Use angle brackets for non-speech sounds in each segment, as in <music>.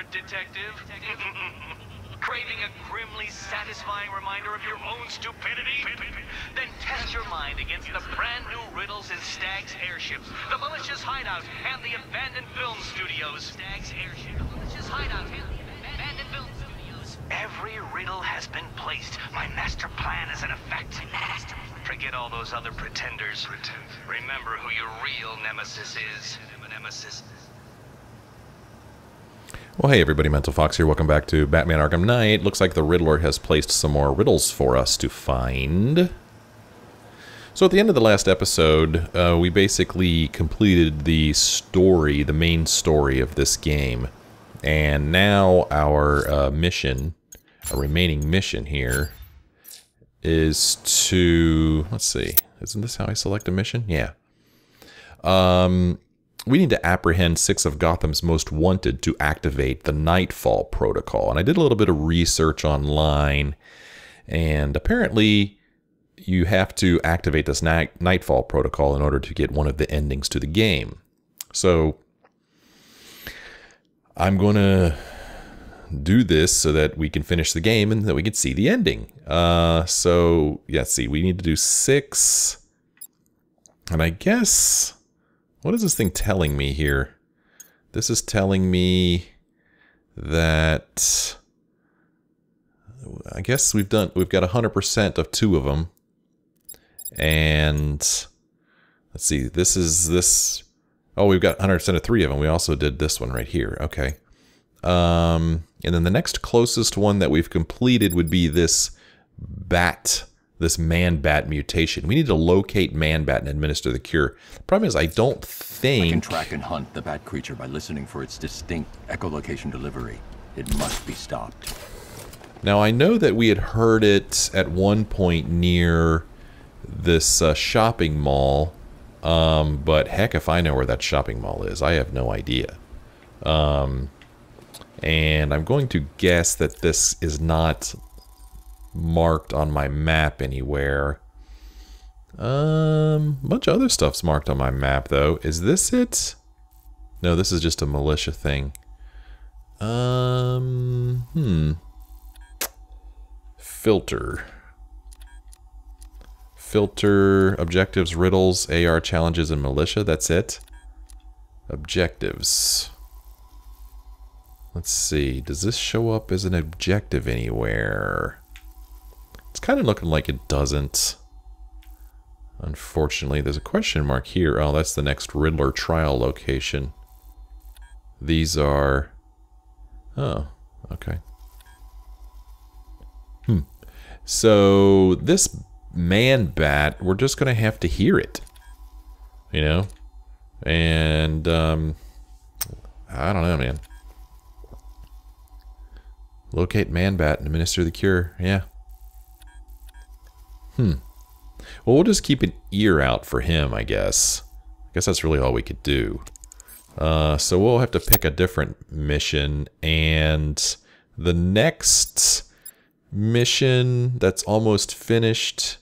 word, detective? <laughs> Craving a grimly satisfying reminder of your own stupidity? Then test your mind against the brand new riddles in Stagg's airships, the malicious hideout, and the abandoned film studios. Stagg's airship, the malicious hideout, and the abandoned film studios. Every riddle has been placed. My master plan is in effect. Forget all those other pretenders. Remember who your real nemesis is. Nemesis. Well, hey everybody, Mental Fox here. Welcome back to Batman Arkham Knight. Looks like the Riddler has placed some more riddles for us to find. So at the end of the last episode, uh, we basically completed the story, the main story of this game. And now our uh, mission, our remaining mission here, is to... Let's see. Isn't this how I select a mission? Yeah. Um, we need to apprehend six of Gotham's most wanted to activate the Nightfall Protocol. And I did a little bit of research online, and apparently you have to activate this night Nightfall Protocol in order to get one of the endings to the game. So I'm going to do this so that we can finish the game and that we can see the ending. Uh, so, yeah, see, we need to do six. And I guess... What is this thing telling me here? This is telling me that I guess we've done we've got 100% of two of them. And let's see. This is this Oh, we've got 100% of three of them. We also did this one right here. Okay. Um and then the next closest one that we've completed would be this bat this man-bat mutation. We need to locate man-bat and administer the cure. The problem is I don't think... I can track and hunt the bat creature by listening for its distinct echolocation delivery. It must be stopped. Now I know that we had heard it at one point near this uh, shopping mall, um, but heck if I know where that shopping mall is. I have no idea. Um, and I'm going to guess that this is not marked on my map anywhere. Um, bunch of other stuff's marked on my map, though. Is this it? No, this is just a militia thing. Um, hmm. Filter. Filter, objectives, riddles, AR challenges, and militia. That's it. Objectives. Let's see. Does this show up as an objective anywhere? It's kind of looking like it doesn't. Unfortunately, there's a question mark here. Oh, that's the next Riddler trial location. These are... Oh, okay. Hmm. So, this man-bat, we're just going to have to hear it. You know? And, um... I don't know, man. Locate man-bat and administer the cure. Yeah. Hmm. Well, we'll just keep an ear out for him, I guess. I guess that's really all we could do. Uh, so we'll have to pick a different mission, and the next mission that's almost finished,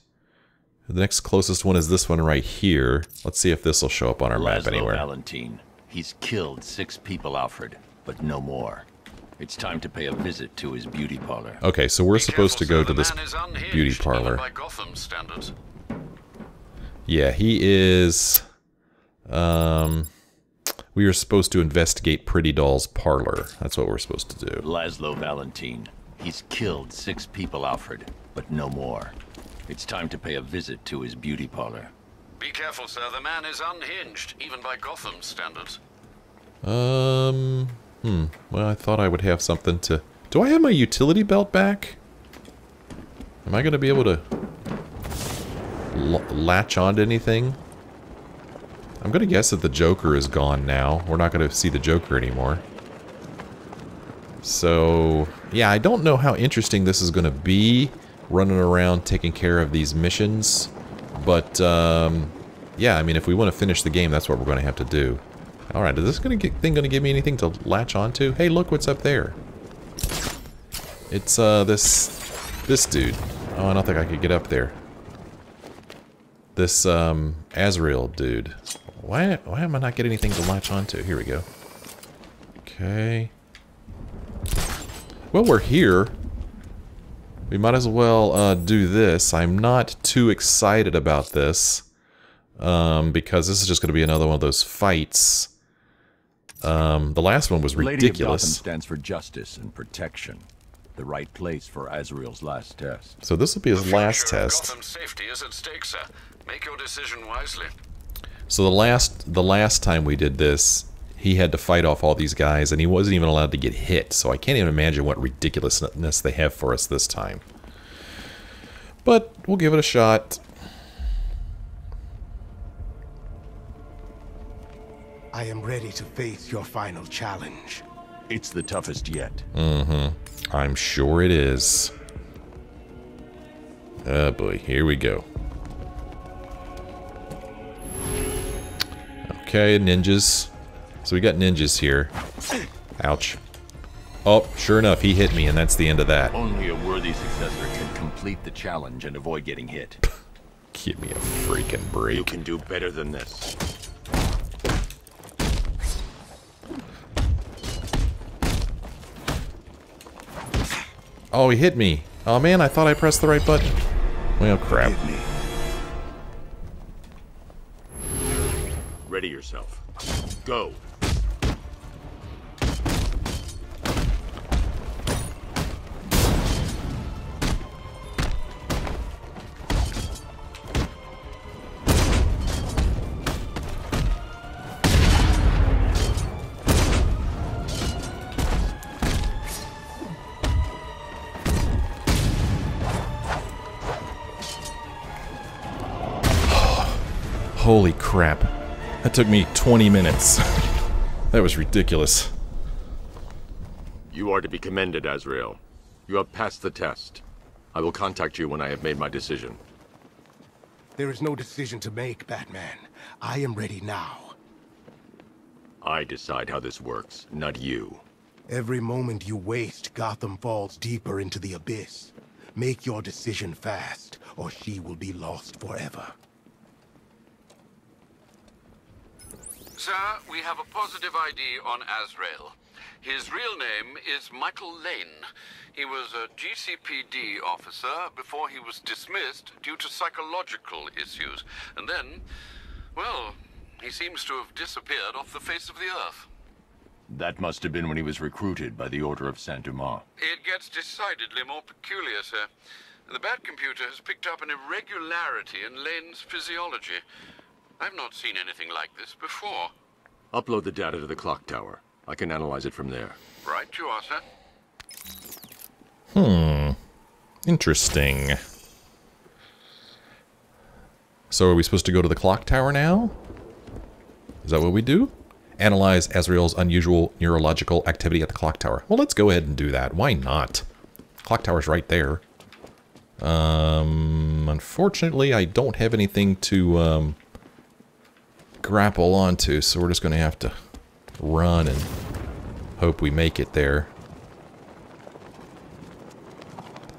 the next closest one is this one right here. Let's see if this will show up on our Lazlo map anywhere. Valentine. He's killed six people, Alfred, but no more. It's time to pay a visit to his beauty parlor. Okay, so we're Be supposed to go sir, to this unhinged, beauty parlor. by Gotham standards. Yeah, he is. Um, we are supposed to investigate Pretty Doll's parlor. That's what we're supposed to do. Lazlo Valentine. He's killed six people, Alfred, but no more. It's time to pay a visit to his beauty parlor. Be careful, sir. The man is unhinged, even by Gotham standards. Um, hmm. Well, I thought I would have something to. Do I have my utility belt back? Am I going to be able to latch onto anything? I'm going to guess that the Joker is gone now. We're not going to see the Joker anymore. So, yeah, I don't know how interesting this is going to be, running around taking care of these missions. But, um, yeah, I mean, if we want to finish the game, that's what we're going to have to do. Alright, is this gonna get, thing to give me anything to latch onto? Hey, look what's up there. It's, uh, this, this dude. Oh, I don't think I could get up there. This, um, Azrael dude. Why, why am I not getting anything to latch onto? Here we go. Okay. Well, we're here. We might as well uh, do this. I'm not too excited about this. Um, because this is just going to be another one of those fights. Um, the last one was ridiculous. Lady of Gotham ridiculous. stands for justice and protection. The right place for Azrael's last test. So this will be his The last future of test. Gotham's safety is at stake, sir. Make your decision wisely. So the last the last time we did this, he had to fight off all these guys, and he wasn't even allowed to get hit. So I can't even imagine what ridiculousness they have for us this time. But we'll give it a shot. I am ready to face your final challenge. It's the toughest yet. Mm-hmm. I'm sure it is. Oh boy, here we go. Okay, ninjas. So we got ninjas here. Ouch. Oh, sure enough, he hit me, and that's the end of that. Only a worthy successor can complete the challenge and avoid getting hit. <laughs> Give me a freaking break. You can do better than this. Oh, he hit me. Oh man, I thought I pressed the right button. Well, crap. Me. Holy crap. That took me 20 minutes. <laughs> that was ridiculous. You are to be commended, Azrael. You have passed the test. I will contact you when I have made my decision. There is no decision to make, Batman. I am ready now. I decide how this works, not you. Every moment you waste, Gotham falls deeper into the abyss. Make your decision fast, or she will be lost forever. Sir, we have a positive ID on Azrael. His real name is Michael Lane. He was a GCPD officer before he was dismissed due to psychological issues. And then, well, he seems to have disappeared off the face of the earth. That must have been when he was recruited by the Order of Saint Dumas. It gets decidedly more peculiar, sir. The Bat computer has picked up an irregularity in Lane's physiology. I've not seen anything like this before. Upload the data to the clock tower. I can analyze it from there. Right you are, sir. Interesting. So are we supposed to go to the clock tower now? Is that what we do? Analyze Azrael's unusual neurological activity at the clock tower. Well, let's go ahead and do that. Why not? Clock tower's right there. Um, unfortunately, I don't have anything to um, grapple onto, so we're just going to have to run and hope we make it there.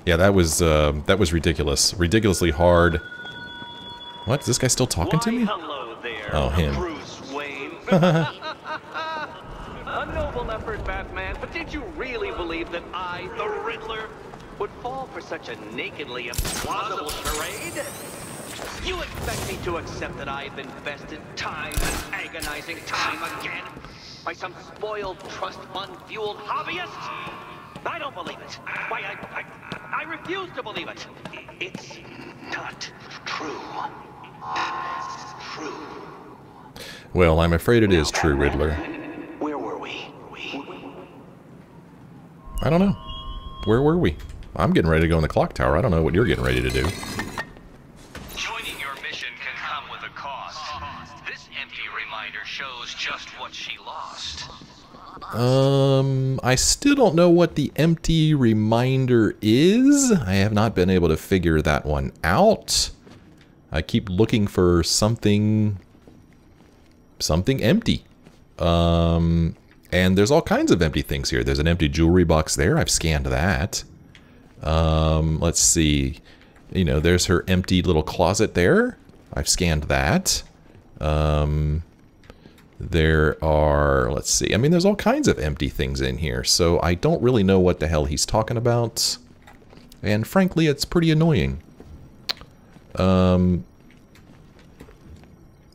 Yeah, that was uh, that was ridiculous. Ridiculously hard. What? Is this guy still talking to me? hello there, Oh, him. Bruce Wayne. <laughs> A noble effort, Batman, but did you really believe that I, the Riddler, would fall for such a nakedly implausible charade? You expect me to accept that I've invested time and agonizing time again by some spoiled trust fund fueled hobbyist? I don't believe it. Why, I, I, I refuse to believe it. It's not true. True. Well, I'm afraid it is true, Riddler. Where were we? We. I don't know. Where were we? I'm getting ready to go in the clock tower. I don't know what you're getting ready to do. Joining your mission can come with a cost. This empty reminder shows just what she lost. Um, I still don't know what the empty reminder is. I have not been able to figure that one out. I keep looking for something something empty. Um, and there's all kinds of empty things here. There's an empty jewelry box there. I've scanned that. Um, let's see. You know, there's her empty little closet there. I've scanned that. Um, There are, let's see, I mean, there's all kinds of empty things in here, so I don't really know what the hell he's talking about. And frankly, it's pretty annoying. Um,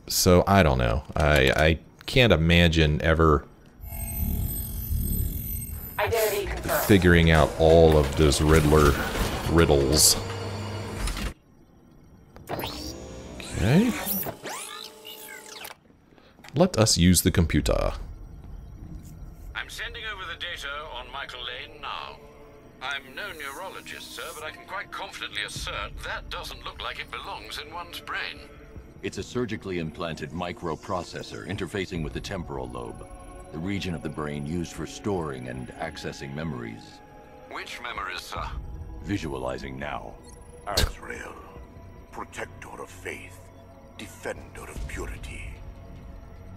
so I don't know. I, I can't imagine ever figuring out all of those Riddler riddles. Okay. Let us use the computer. I'm sending over the data on Michael Lane now. I'm no neurologist, sir, but I can quite confidently assert that doesn't look like it belongs in one's brain. It's a surgically implanted microprocessor interfacing with the temporal lobe, the region of the brain used for storing and accessing memories. Which memories, sir? Visualizing now. Azrael, protector of faith, defender of purity.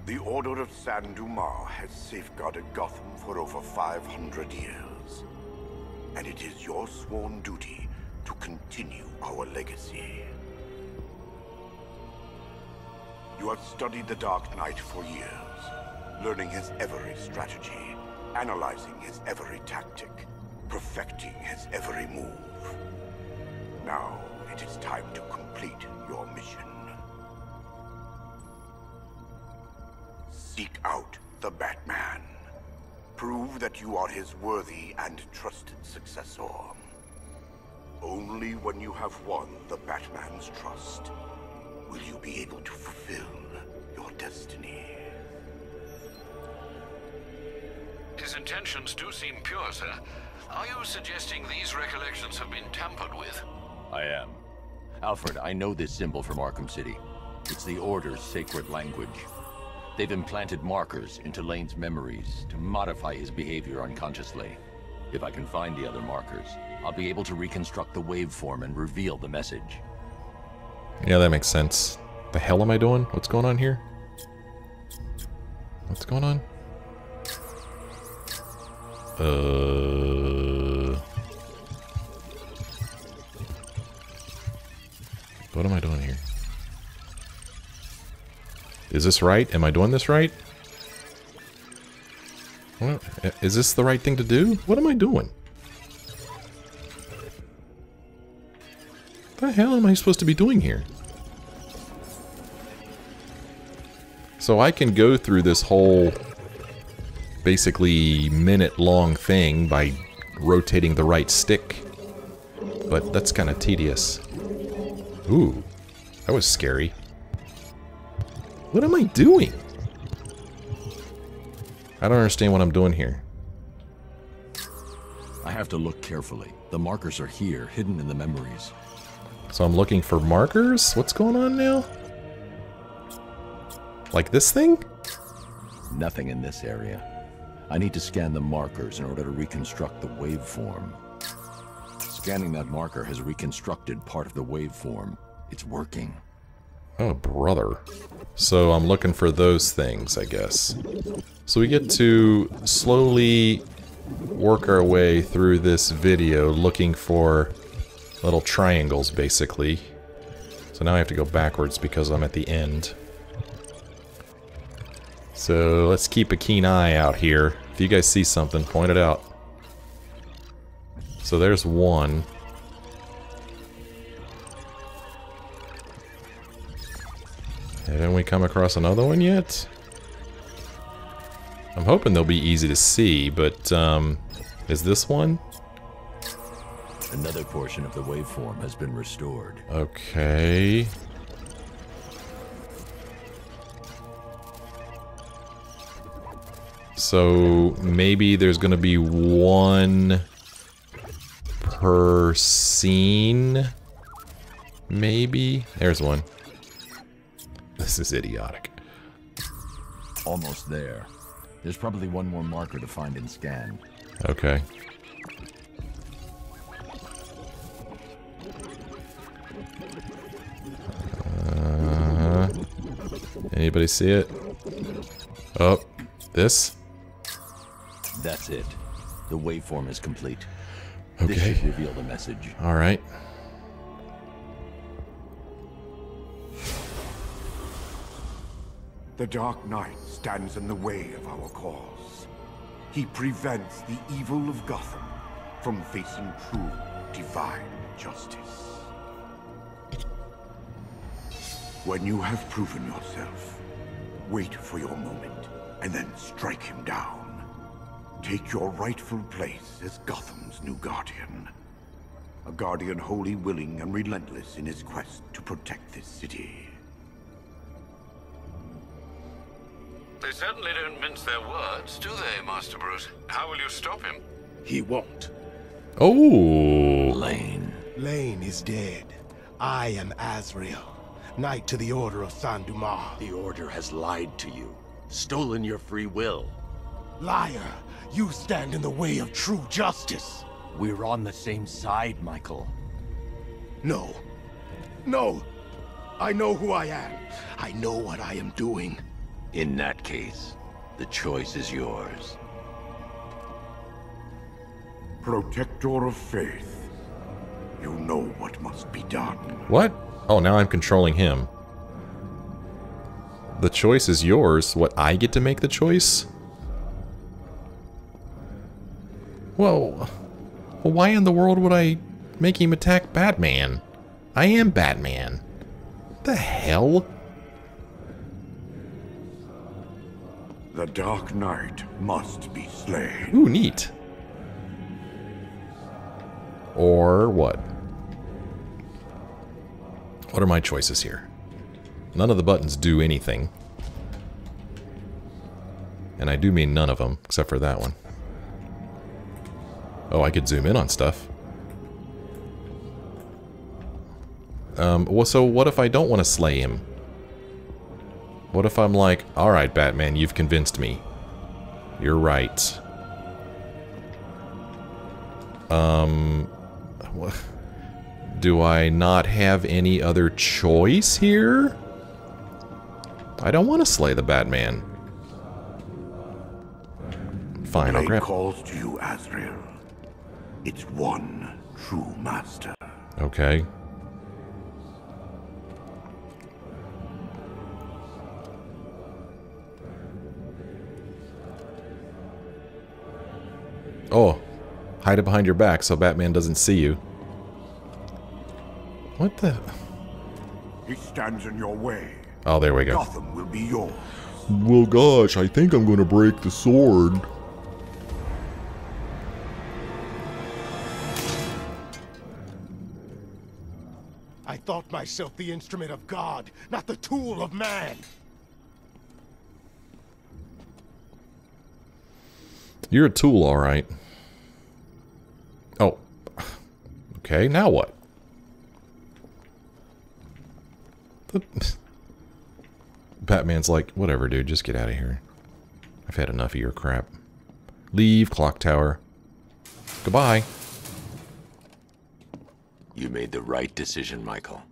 The Order of San Dumas has safeguarded Gotham for over 500 years. And it is your sworn duty to continue our legacy. You have studied the Dark Knight for years, learning his every strategy, analyzing his every tactic, perfecting his every move. Now it is time to complete your mission. Seek out the Batman. Prove that you are his worthy and trusted successor. Only when you have won the Batman's trust will you be able to fulfill your destiny. His intentions do seem pure, sir. Are you suggesting these recollections have been tampered with? I am. Alfred, I know this symbol from Arkham City. It's the Order's sacred language. They've implanted markers into Lane's memories to modify his behavior unconsciously. If I can find the other markers, I'll be able to reconstruct the waveform and reveal the message. Yeah, that makes sense. The hell am I doing? What's going on here? What's going on? Uh... What am I doing here? Is this right? Am I doing this right? Is this the right thing to do? What am I doing? What the hell am I supposed to be doing here? So I can go through this whole basically minute long thing by rotating the right stick. But that's kind of tedious. Ooh, that was scary. What am I doing? I don't understand what I'm doing here. I have to look carefully. The markers are here, hidden in the memories. So I'm looking for markers? What's going on now? Like this thing? Nothing in this area. I need to scan the markers in order to reconstruct the waveform. Scanning that marker has reconstructed part of the waveform. It's working. Oh, brother. So I'm looking for those things, I guess. So we get to slowly work our way through this video looking for little triangles, basically. So now I have to go backwards because I'm at the end. So let's keep a keen eye out here. If you guys see something, point it out. So there's one. Haven't we come across another one yet? I'm hoping they'll be easy to see, but, um, is this one? Another portion of the waveform has been restored. Okay. So maybe there's going to be one per scene. Maybe. There's one. This is idiotic. Almost there. There's probably one more marker to find and scan. Okay. Uh, anybody see it? Oh, this? That's it. The waveform is complete. This Okay. should reveal the message. All right. The Dark Knight stands in the way of our cause. He prevents the evil of Gotham from facing true divine justice. When you have proven yourself, wait for your moment and then strike him down. Take your rightful place as Gotham's new guardian. A guardian wholly willing and relentless in his quest to protect this city. They certainly don't mince their words, do they, Master Bruce? How will you stop him? He won't. Oh. Lane. Lane is dead. I am Azrael, Knight to the Order of Saint Dumas. The Order has lied to you, stolen your free will. Liar! You stand in the way of true justice! We're on the same side, Michael. No. No! I know who I am. I know what I am doing. In that case, the choice is yours. Protector of Faith, you know what must be done. What? Oh, now I'm controlling him. The choice is yours. What, I get to make the choice? Whoa. Well, why in the world would I make him attack Batman? I am Batman. The hell? The Dark Knight must be slain. Ooh, neat. Or what? What are my choices here? None of the buttons do anything. And I do mean none of them, except for that one. Oh, I could zoom in on stuff. Um, well, so what if I don't want to slay him? What if I'm like, alright, Batman, you've convinced me. You're right. Um, do I not have any other choice here? I don't want to slay the Batman. Fine, I'll grab... calls to you, Azrael. It's one true master. Okay. Oh, hide it behind your back so Batman doesn't see you. What the? He stands in your way. Oh, there we go. Gotham will be yours. Well, gosh, I think I'm going to break the sword. I thought myself the instrument of God, not the tool of man. You're a tool, all right. Oh. Okay, now what? The- <laughs> Batman's like, whatever, dude, just get out of here. I've had enough of your crap. Leave, Clock Tower. Goodbye. You made the right decision, Michael.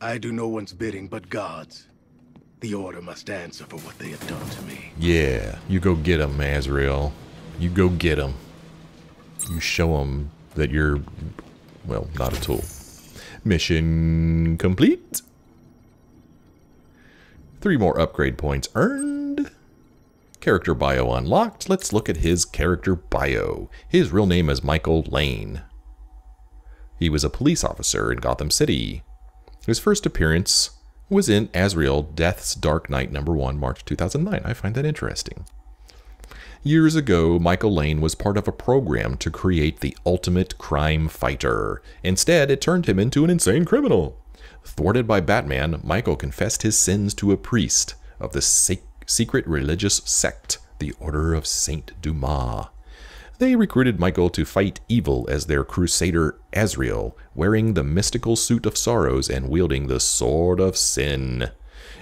I do no one's bidding but God's. The Order must answer for what they have done to me. Yeah, you go get him, Azrael. You go get him. You show him that you're, well, not a tool. Mission complete. Three more upgrade points earned. Character bio unlocked. Let's look at his character bio. His real name is Michael Lane. He was a police officer in Gotham City. His first appearance was in Azrael Death's Dark Knight number 1, March 2009. I find that interesting. Years ago, Michael Lane was part of a program to create the ultimate crime fighter. Instead, it turned him into an insane criminal. Thwarted by Batman, Michael confessed his sins to a priest of the sec- secret religious sect, the Order of Saint Dumas. They recruited Michael to fight evil as their crusader Azrael, wearing the mystical suit of sorrows and wielding the sword of sin.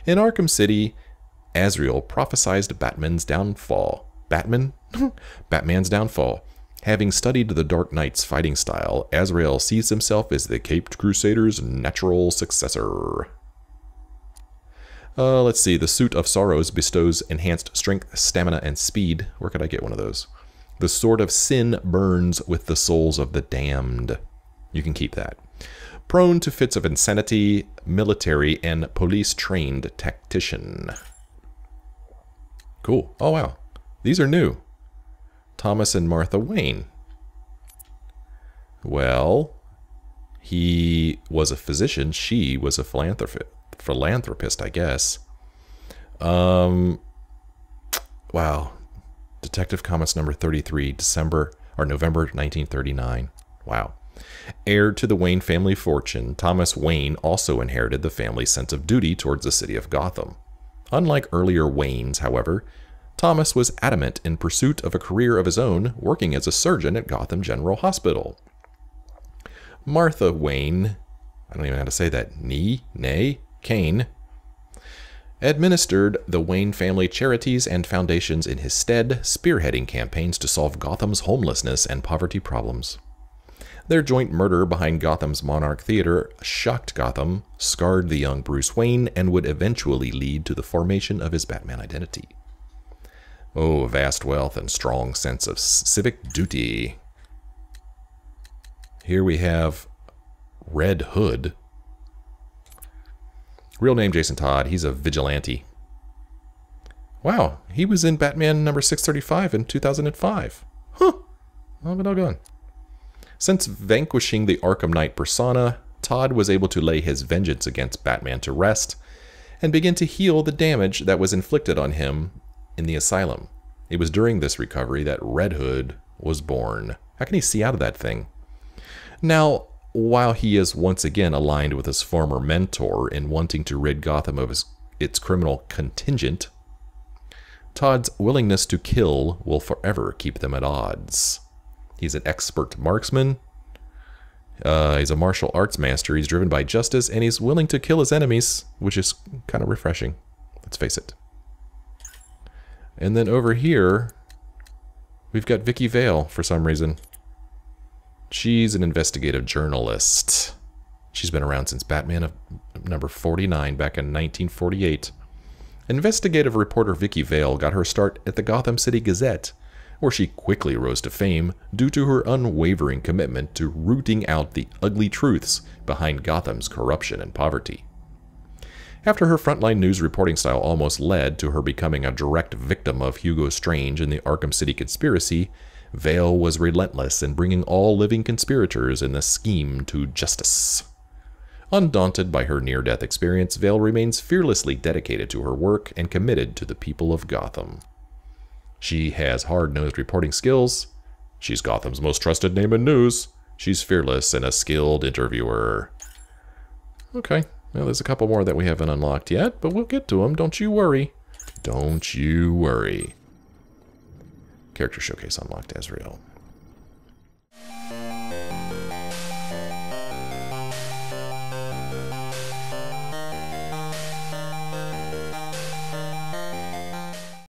In Arkham City, Azrael prophesied Batman's downfall. Batman? <laughs> Batman's downfall. Having studied the Dark Knight's fighting style, Azrael sees himself as the Caped Crusader's natural successor. Uh, let's see. The Suit of Sorrows bestows enhanced strength, stamina, and speed. Where could I get one of those? The Sword of Sin burns with the souls of the damned. You can keep that. Prone to fits of insanity, military, and police trained tactician. Cool. Oh, wow. These are new. Thomas and Martha Wayne. Well, he was a physician. She was a philanthropist, philanthropist I guess. Um, wow. Detective Comics number 33, December or November 1939. Wow. Heir to the Wayne family fortune, Thomas Wayne also inherited the family's sense of duty towards the city of Gotham. Unlike earlier Waynes, however, Thomas was adamant in pursuit of a career of his own, working as a surgeon at Gotham General Hospital. Martha Wayne, I don't even know how to say that, Nee, Nay, Kane, administered the Wayne family charities and foundations in his stead, spearheading campaigns to solve Gotham's homelessness and poverty problems. Their joint murder behind Gotham's Monarch Theater shocked Gotham, scarred the young Bruce Wayne, and would eventually lead to the formation of his Batman identity. Oh, vast wealth and strong sense of civic duty. Here we have Red Hood. Real name Jason Todd. He's a vigilante. Wow, he was in Batman number 635 in 2005. Huh. Oh, but gone. Since vanquishing the Arkham Knight persona, Todd was able to lay his vengeance against Batman to rest and begin to heal the damage that was inflicted on him in the asylum. It was during this recovery that Red Hood was born. How can he see out of that thing? Now, while he is once again aligned with his former mentor in wanting to rid Gotham of his, its criminal contingent, Todd's willingness to kill will forever keep them at odds. He's an expert marksman. Uh, he's a martial arts master. He's driven by justice, and he's willing to kill his enemies, which is kind of refreshing. Let's face it. And then over here, we've got Vicki Vale for some reason. She's an investigative journalist. She's been around since Batman of number 49 back in 1948. Investigative reporter Vicki Vale got her start at the Gotham City Gazette where she quickly rose to fame due to her unwavering commitment to rooting out the ugly truths behind Gotham's corruption and poverty. After her frontline news reporting style almost led to her becoming a direct victim of Hugo Strange and the Arkham City conspiracy, Vale was relentless in bringing all living conspirators in the scheme to justice. Undaunted by her near death experience, Vale remains fearlessly dedicated to her work and committed to the people of Gotham. She has hard nosed reporting skills. She's Gotham's most trusted name in news. She's fearless and a skilled interviewer. Okay, well, there's a couple more that we haven't unlocked yet, but we'll get to them. Don't you worry. Don't you worry. Character Showcase unlocked, Azrael.